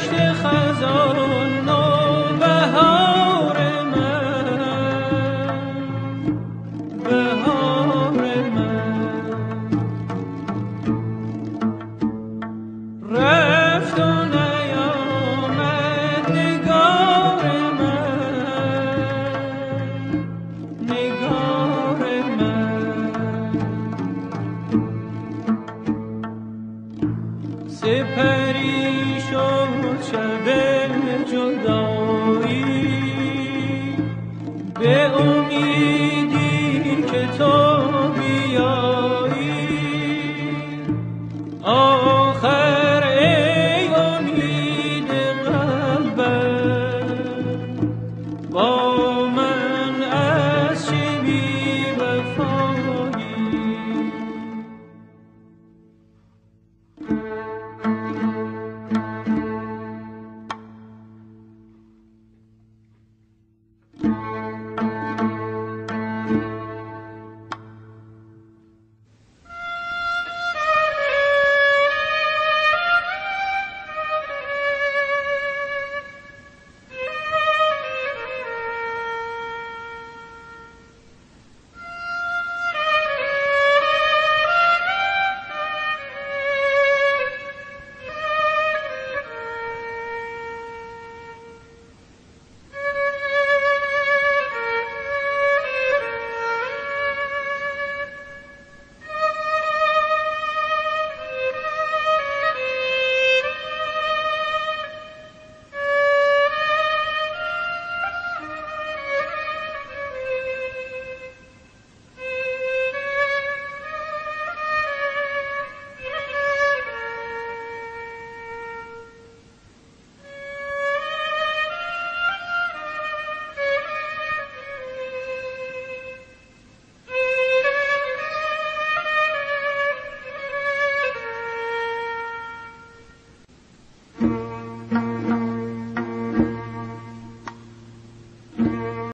پشت خزان و بهار من. بهار من. رفت و نیامد نگار من. نگار من. سپری به امیدی که تو بیایی. آخر ای امید قلبم